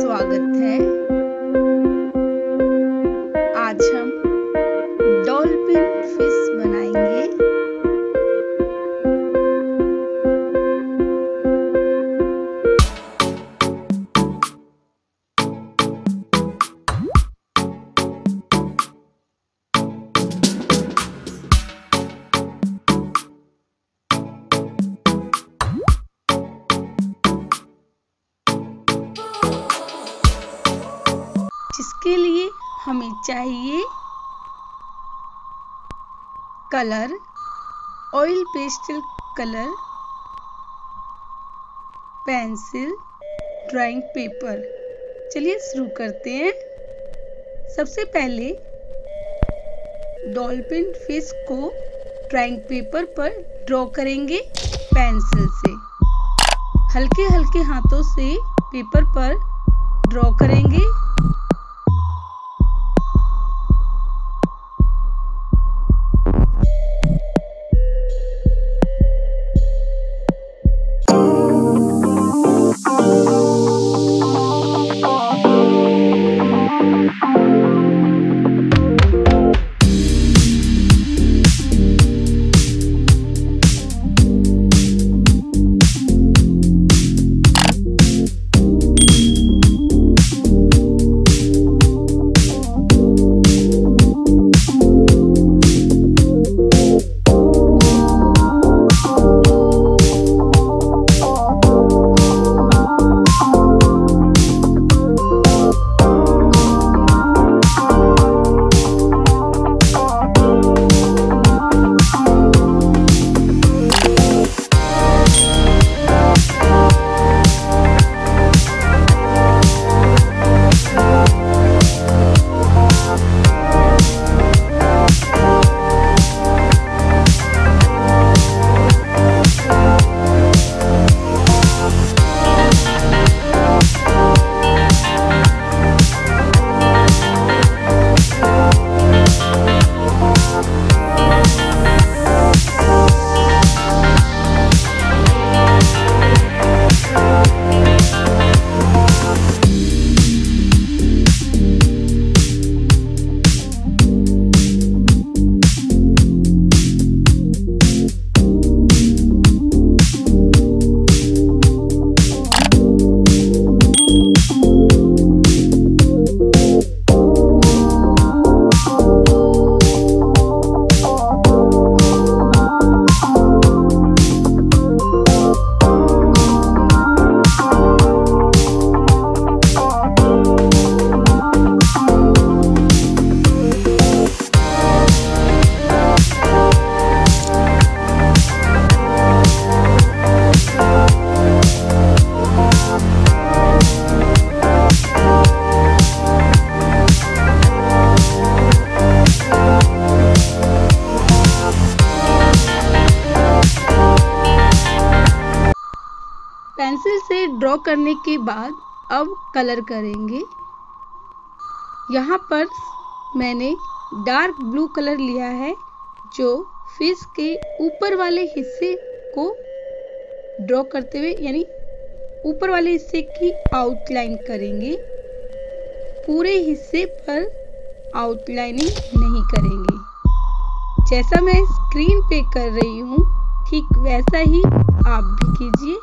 स्वागत है। हमें चाहिए colour oil pastel colour pencil drawing paper चलिए शुरू करते हैं। सबसे पहले डॉल्फिन फ़िश को ड्राइंग पेपर पर ड्रॉ करेंगे पेंसिल से। हल्के हल्के हाथों से पेपर पर ड्रॉ करेंगे। पेंसिल से ड्रॉ करने के बाद अब कलर करेंगे। यहाँ पर मैंने डार्क ब्लू कलर लिया है, जो फ़िश के ऊपर वाले हिस्से को ड्रॉ करते हुए, यानी ऊपर वाले हिस्से की आउटलाइन करेंगे। पूरे हिस्से पर आउटलाइनिंग नहीं करेंगे। जैसा मैं स्क्रीन पे कर रही हूँ, ठीक वैसा ही आप भी कीजिए।